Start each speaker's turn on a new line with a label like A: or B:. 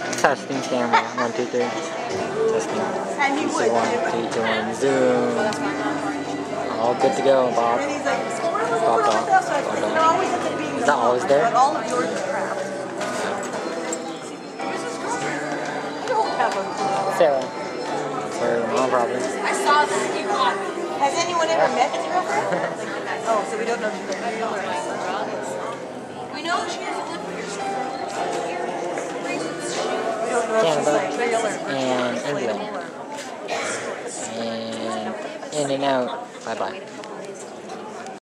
A: Testing camera. One, two, three. Testing.
B: And
A: So
B: would.
A: one, three, two, one. Zoom. All good to go, Bob.
B: And he's like, well, where was
A: Bob, Bob.
B: stuff? So I said, they're always at the being
A: Is that always there?
B: But all of yours is crap. You don't have a
A: Sarah. Sarah, no problem.
C: I saw this you got me.
B: Has anyone ever met his girlfriend? oh, so we don't know if she's a real or
C: We know she has a lip piercing.
A: Canada and England. And in and out. Bye bye.